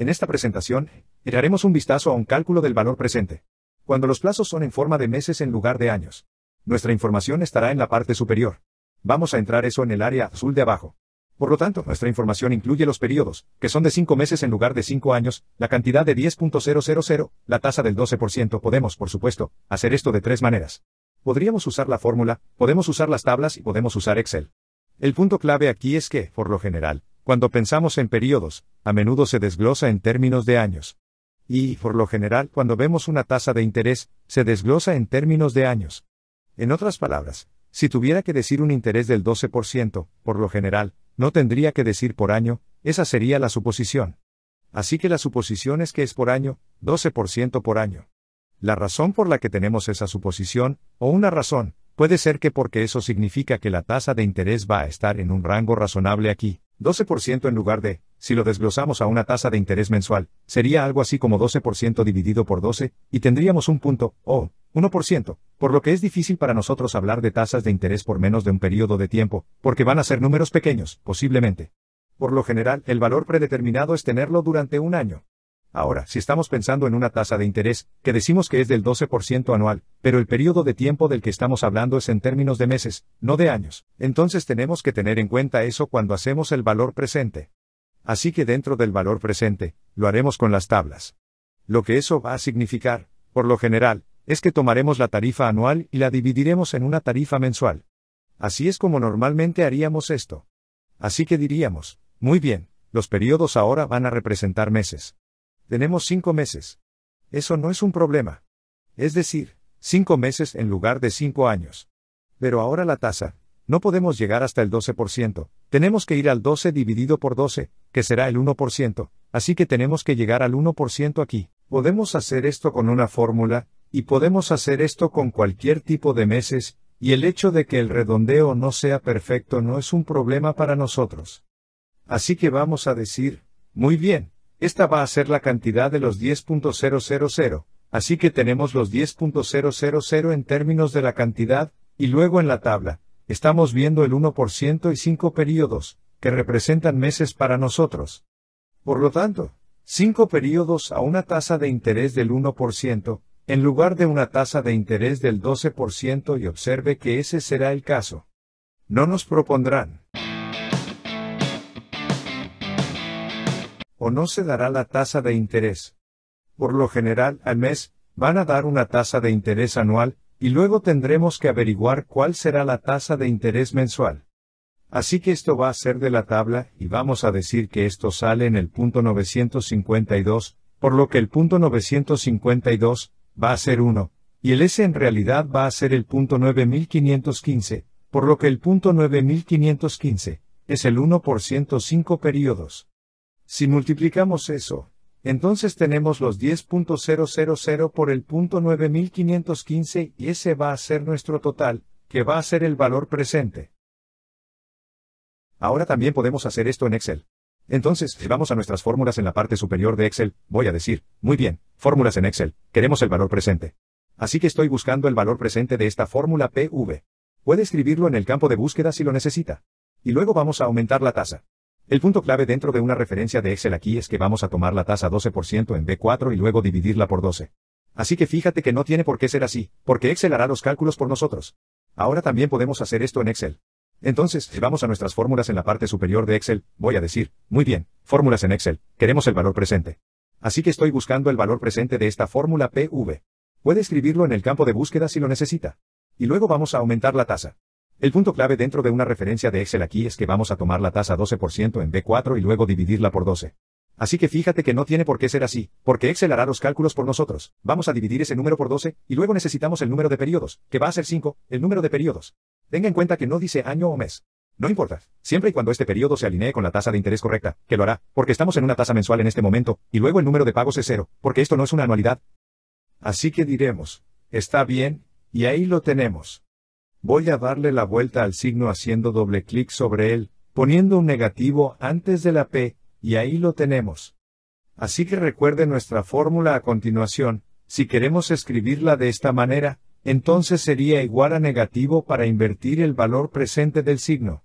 En esta presentación, haremos un vistazo a un cálculo del valor presente. Cuando los plazos son en forma de meses en lugar de años. Nuestra información estará en la parte superior. Vamos a entrar eso en el área azul de abajo. Por lo tanto, nuestra información incluye los periodos, que son de 5 meses en lugar de 5 años, la cantidad de 10.000, la tasa del 12%. Podemos, por supuesto, hacer esto de tres maneras. Podríamos usar la fórmula, podemos usar las tablas y podemos usar Excel. El punto clave aquí es que, por lo general, cuando pensamos en periodos, a menudo se desglosa en términos de años. Y, por lo general, cuando vemos una tasa de interés, se desglosa en términos de años. En otras palabras, si tuviera que decir un interés del 12%, por lo general, no tendría que decir por año, esa sería la suposición. Así que la suposición es que es por año, 12% por año. La razón por la que tenemos esa suposición, o una razón, puede ser que porque eso significa que la tasa de interés va a estar en un rango razonable aquí, 12% en lugar de, si lo desglosamos a una tasa de interés mensual, sería algo así como 12% dividido por 12, y tendríamos un punto, o, 1%, por lo que es difícil para nosotros hablar de tasas de interés por menos de un periodo de tiempo, porque van a ser números pequeños, posiblemente. Por lo general, el valor predeterminado es tenerlo durante un año. Ahora, si estamos pensando en una tasa de interés, que decimos que es del 12% anual, pero el periodo de tiempo del que estamos hablando es en términos de meses, no de años, entonces tenemos que tener en cuenta eso cuando hacemos el valor presente. Así que dentro del valor presente, lo haremos con las tablas. Lo que eso va a significar, por lo general, es que tomaremos la tarifa anual y la dividiremos en una tarifa mensual. Así es como normalmente haríamos esto. Así que diríamos, muy bien, los periodos ahora van a representar meses. Tenemos cinco meses. Eso no es un problema. Es decir, cinco meses en lugar de cinco años. Pero ahora la tasa, no podemos llegar hasta el 12%, tenemos que ir al 12 dividido por 12, que será el 1%, así que tenemos que llegar al 1% aquí. Podemos hacer esto con una fórmula, y podemos hacer esto con cualquier tipo de meses, y el hecho de que el redondeo no sea perfecto no es un problema para nosotros. Así que vamos a decir, muy bien, esta va a ser la cantidad de los 10.000, así que tenemos los 10.000 en términos de la cantidad, y luego en la tabla, estamos viendo el 1% y 5 periodos, que representan meses para nosotros. Por lo tanto, 5 periodos a una tasa de interés del 1%, en lugar de una tasa de interés del 12% y observe que ese será el caso. No nos propondrán. O no se dará la tasa de interés. Por lo general, al mes, van a dar una tasa de interés anual, y luego tendremos que averiguar cuál será la tasa de interés mensual. Así que esto va a ser de la tabla, y vamos a decir que esto sale en el punto 952, por lo que el punto 952 va a ser 1, y el S en realidad va a ser el punto 9515, por lo que el punto 9515 es el 1 por 105 periodos. Si multiplicamos eso, entonces tenemos los 10.000 por el punto 9515 y ese va a ser nuestro total, que va a ser el valor presente. Ahora también podemos hacer esto en Excel. Entonces, si vamos a nuestras fórmulas en la parte superior de Excel, voy a decir, muy bien, fórmulas en Excel, queremos el valor presente. Así que estoy buscando el valor presente de esta fórmula PV. Puede escribirlo en el campo de búsqueda si lo necesita. Y luego vamos a aumentar la tasa. El punto clave dentro de una referencia de Excel aquí es que vamos a tomar la tasa 12% en B4 y luego dividirla por 12. Así que fíjate que no tiene por qué ser así, porque Excel hará los cálculos por nosotros. Ahora también podemos hacer esto en Excel. Entonces, si vamos a nuestras fórmulas en la parte superior de Excel, voy a decir, muy bien, fórmulas en Excel, queremos el valor presente. Así que estoy buscando el valor presente de esta fórmula PV. Puede escribirlo en el campo de búsqueda si lo necesita. Y luego vamos a aumentar la tasa. El punto clave dentro de una referencia de Excel aquí es que vamos a tomar la tasa 12% en B4 y luego dividirla por 12. Así que fíjate que no tiene por qué ser así, porque Excel hará los cálculos por nosotros. Vamos a dividir ese número por 12, y luego necesitamos el número de periodos, que va a ser 5, el número de periodos. Tenga en cuenta que no dice año o mes. No importa, siempre y cuando este periodo se alinee con la tasa de interés correcta, que lo hará, porque estamos en una tasa mensual en este momento, y luego el número de pagos es cero, porque esto no es una anualidad. Así que diremos, está bien, y ahí lo tenemos. Voy a darle la vuelta al signo haciendo doble clic sobre él, poniendo un negativo antes de la P, y ahí lo tenemos. Así que recuerde nuestra fórmula a continuación, si queremos escribirla de esta manera, entonces sería igual a negativo para invertir el valor presente del signo.